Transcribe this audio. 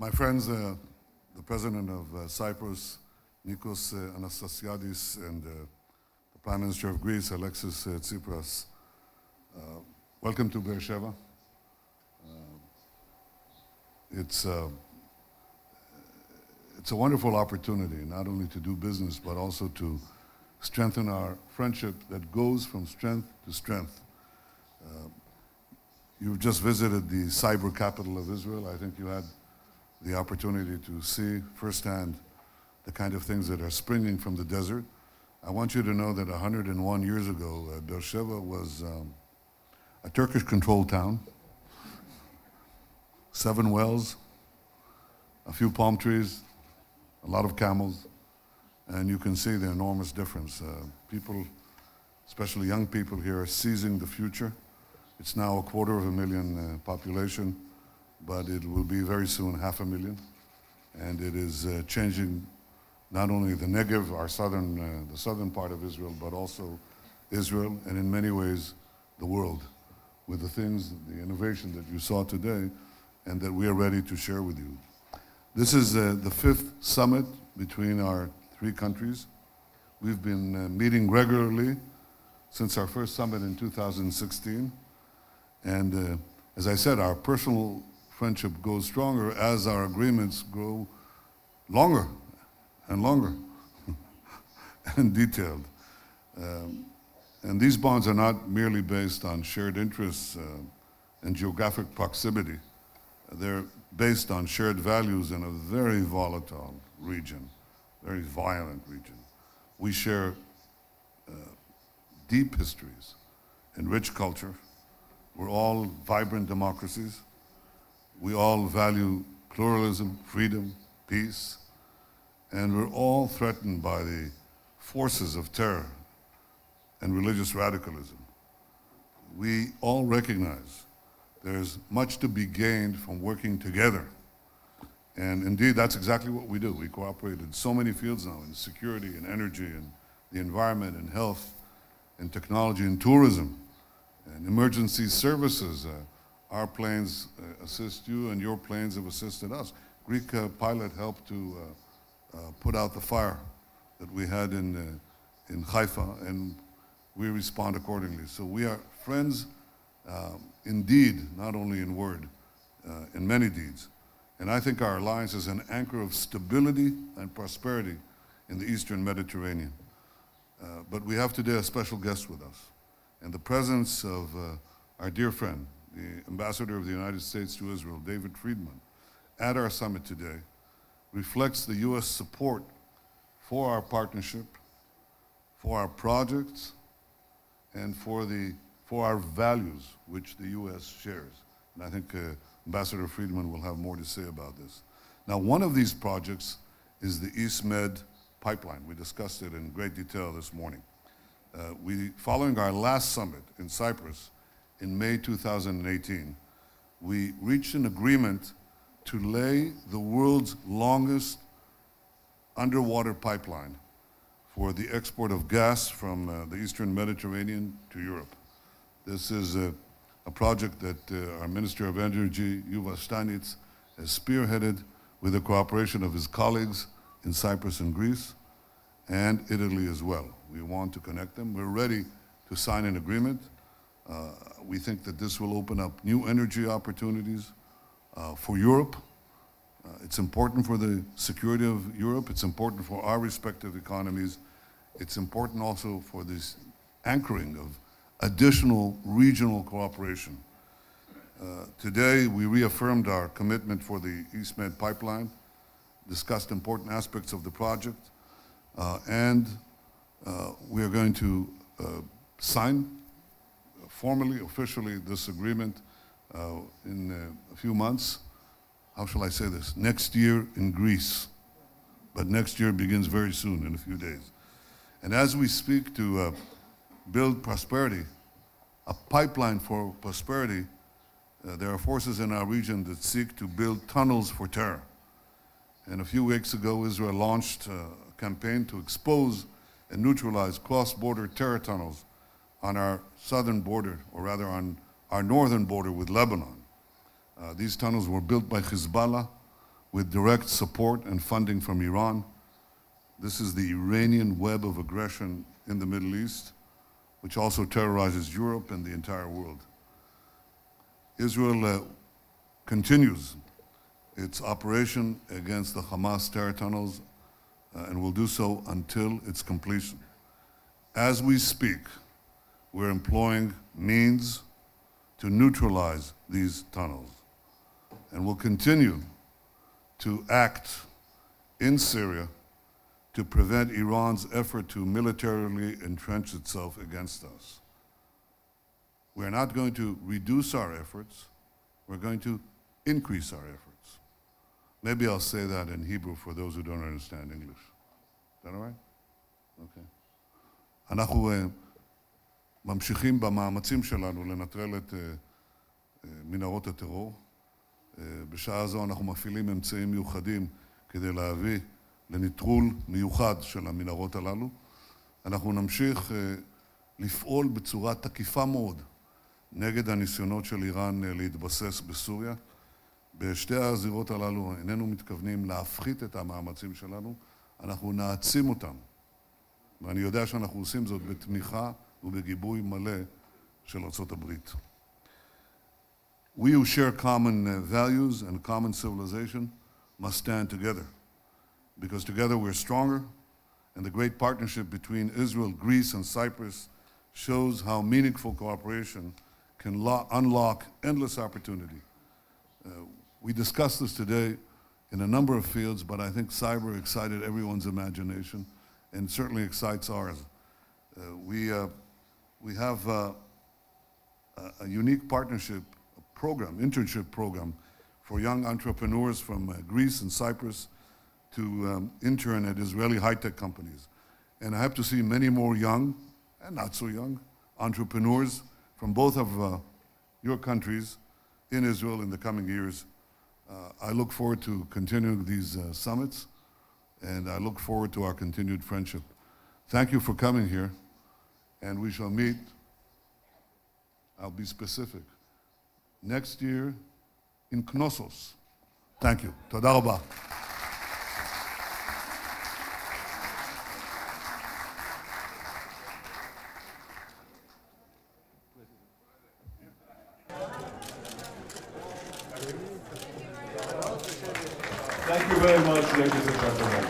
My friends, uh, the president of uh, Cyprus, Nikos uh, Anastasiadis, and uh, the prime minister of Greece, Alexis uh, Tsipras, welcome to Beersheba. It's, it's a wonderful opportunity, not only to do business, but also to strengthen our friendship that goes from strength to strength. You've just visited the cyber capital of Israel. I think you had the opportunity to see firsthand the kind of things that are springing from the desert. I want you to know that 101 years ago, uh, Beersheba was um, a Turkish-controlled town, seven wells, a few palm trees, a lot of camels, and you can see the enormous difference. Uh, people, especially young people here, are seizing the future. It's now a quarter of a million uh, population, but it will be very soon half a million. And it is uh, changing not only the Negev, our southern, uh, the southern part of Israel, but also Israel, and in many ways, the world, with the things, the innovation that you saw today, and that we are ready to share with you. This is uh, the fifth summit between our three countries. We've been uh, meeting regularly since our first summit in 2016. And uh, as I said, our personal friendship grows stronger as our agreements grow longer and longer and detailed. Um, and these bonds are not merely based on shared interests uh, and geographic proximity. They're based on shared values in a very volatile region, very violent region. We share uh, deep histories and rich culture. We're all vibrant democracies. We all value pluralism, freedom, peace, and we're all threatened by the forces of terror and religious radicalism. We all recognize there's much to be gained from working together. And indeed, that's exactly what we do. We cooperate in so many fields now, in security and energy and the environment and health and technology and tourism and emergency services. Uh, our planes uh, assist you and your planes have assisted us. Greek uh, pilot helped to uh, put out the fire that we had in, in Haifa and we respond accordingly. So we are friends um, indeed, not only in word, in many deeds. And I think our alliance is an anchor of stability and prosperity in the Eastern Mediterranean. Uh, but we have today a special guest with us. And the presence of uh, our dear friend, the Ambassador of the United States to Israel, David Friedman, at our summit today reflects the U.S. support for our partnership, for our projects, and for the for our values, which the U.S. shares. And I think uh, Ambassador Friedman will have more to say about this. Now, one of these projects is the EastMed pipeline. We discussed it in great detail this morning. Uh, we, following our last summit in Cyprus in May 2018, we reached an agreement to lay the world's longest underwater pipeline for the export of gas from uh, the Eastern Mediterranean to Europe. This is a, a project that uh, our Minister of Energy, Yuval Steinitz, has spearheaded with the cooperation of his colleagues in Cyprus and Greece and Italy as well. We want to connect them. We're ready to sign an agreement. Uh, we think that this will open up new energy opportunities uh, for Europe. Uh, it's important for the security of Europe. It's important for our respective economies. It's important also for this anchoring of additional regional cooperation. Uh, today, we reaffirmed our commitment for the EastMed pipeline, discussed important aspects of the project, uh, and we are going to sign formally, officially, this agreement uh, in uh, a few months. How shall I say this? Next year in Greece. But next year begins very soon, in a few days. And as we speak to build prosperity, a pipeline for prosperity, uh, there are forces in our region that seek to build tunnels for terror. And a few weeks ago, Israel launched uh, a campaign to expose and neutralize cross-border terror tunnels on our southern border, or rather on our northern border with Lebanon. Uh, these tunnels were built by Hezbollah with direct support and funding from Iran. This is the Iranian web of aggression in the Middle East, which also terrorizes Europe and the entire world. Israel uh, continues its operation against the Hamas terror tunnels uh, and will do so until its completion. As we speak, we're employing means to neutralize these tunnels and we'll continue to act in Syria to prevent Iran's effort to militarily entrench itself against us. We're not going to reduce our efforts, we're going to increase our efforts. Maybe I'll say that in Hebrew for those who don't understand English. Is that all right? Okay. Eh, ממשיכים במאמצים שלנו לנטרל את uh, uh, מנהרות הטרור. Uh, בשעה זו אנחנו מפעילים אמצעים מיוחדים כדי להביא לנטרול מיוחד של המנהרות הללו. אנחנו נמשיך לפעול בצורה תקיפה מאוד נגד הניסיונות של איראן להתבסס בסוריה. בשתי הזירות הללו איננו מתכוונים להפחית את המאמצים שלנו, אנחנו נעצים אותם. ואני יודע שאנחנו עושים זאת בתמיכה ובגיבוי מלא של ארצות הברית. We who share common uh, values and common civilization must stand together because together we're stronger and the great partnership between Israel, Greece, and Cyprus shows how meaningful cooperation can unlock endless opportunity. Uh, we discussed this today in a number of fields, but I think cyber excited everyone's imagination and certainly excites ours. Uh, we, uh, we have uh, a unique partnership program, internship program, for young entrepreneurs from uh, Greece and Cyprus to um, intern at Israeli high-tech companies. And I hope to see many more young and not so young entrepreneurs from both of uh, your countries in Israel in the coming years. Uh, I look forward to continuing these uh, summits, and I look forward to our continued friendship. Thank you for coming here, and we shall meet. I'll be specific. Next year in Knossos. Thank you. Todaraba. Thank you very much, ladies and gentlemen.